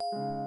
you